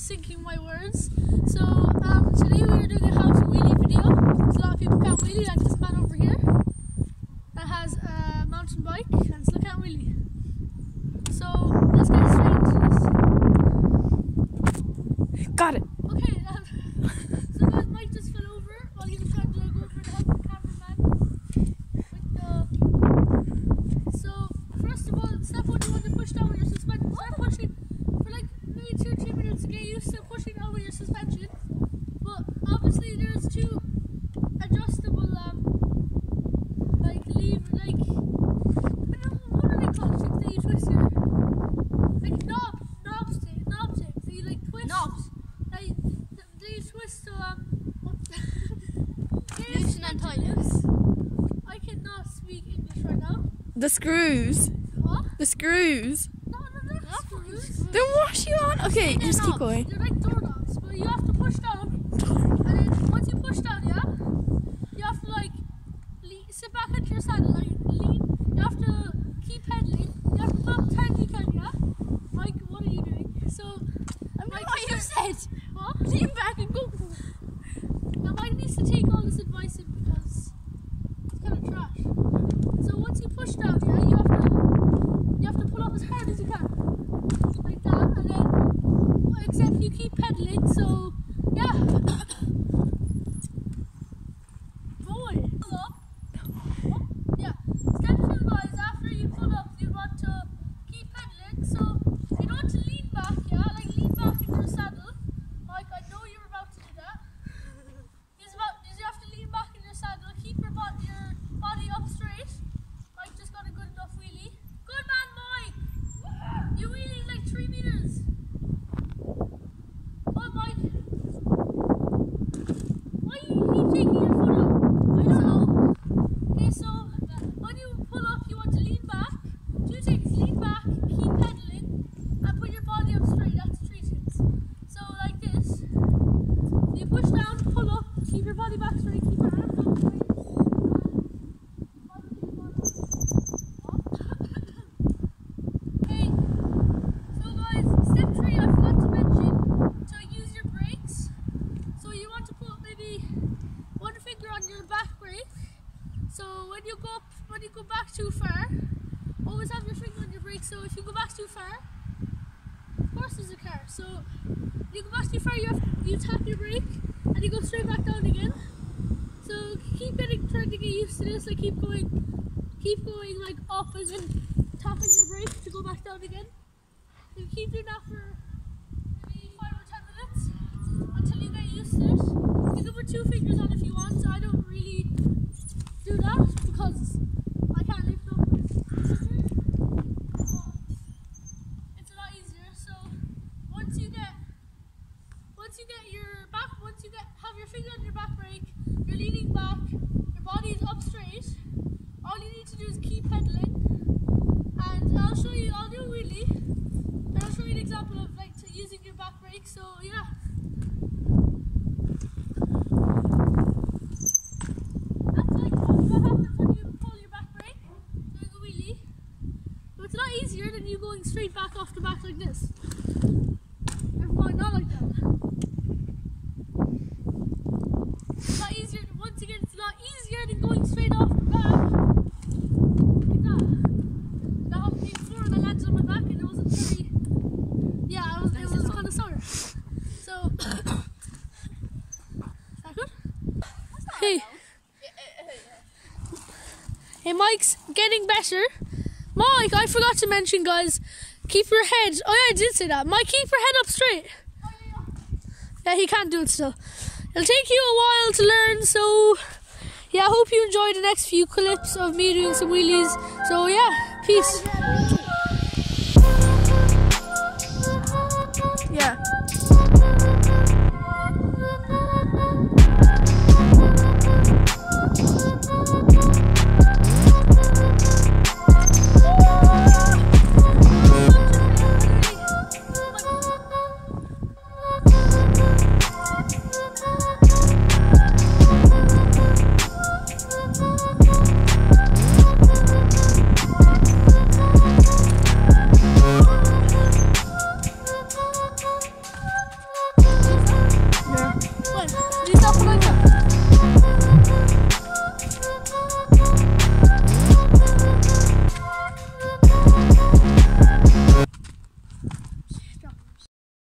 sinking my words. So um, today we're doing a how to wheelie video. Because a lot of people can't wheelie, like this man over here that has a mountain bike and still can't wheelie. So let's get straight into this. Got it. The screws. What? The screws. No, no, no. screws. Then what you on? Okay, They're just keep going. They're like doorknobs, but you have to push down, and then once you push down, yeah, you have to like le- sit back into your saddle, like lean. You have to keep pedaling. You have to pull up tight you can, yeah. Mike, what are you doing? So, Mike, what you said. what? Lean back and go. Now Mike needs to take all this advice in because it's kind of trash. So once you push down, yeah, you have to you have to pull up as hard as you can, like that, and then except you keep pedaling. So yeah. Boy, pull up. Yeah. Step two, guys. After you pull up, you want to keep pedaling. So you don't want to lean back, yeah, like lean back in your saddle. Mike, I know you're about to do that. He's about. You have to lean back in your saddle. Keep your body, your body up straight. Mike just got a good enough wheelie. Good man, Mike. You wheelie like three meters. Oh, Mike. Why you keep taking your foot up? I don't know. Okay, so when you pull up, you want to lean back. Two things: lean back, keep pedaling, and put your body up straight. That's three things. So like this. You push down, pull up, keep your body back straight, keep your arms up straight. Okay, so guys, step three, I forgot to mention to use your brakes. So you want to put maybe one finger on your back brake. So when you go when you go back too far, always have your finger on your brake. So if you go back too far, of course there's a car. So you go back too far, you have you tap your brake and you go straight back down again. So keep getting trying to get used to this. Like keep going, keep going like up and then tapping your brake to go back down again. You keep doing that for maybe five or ten minutes until you get used to it. You can put two fingers on if you want. I don't really do that because I can't lift up. It's a lot easier. So once you get once you get your back, once you get have your finger on your back brake, you're leaning back, your body is up straight. All you need to do is keep pedaling, and I'll show you. I'll do a wheelie, and I'll show you an example of like using your back brake. So yeah. That's like what happens when you pull your back brake, doing a wheelie. So it's a easier than you going straight back off the back like this. Never mind, not like that. It's a lot easier. Once again, it's a lot easier than going straight off the back. Like that. That happened to me before, and I landed on my back, and it wasn't very. Yeah, it was. It was kind of sore. So. Is that good? Hey. Hey, Mike's getting better. Mike, I forgot to mention, guys. Keep your head. Oh yeah, I did say that. Mike, keep your head up straight. Yeah, he can't do it still. It'll take you a while to learn, so yeah, I hope you enjoy the next few clips of me doing some wheelies. So yeah, peace.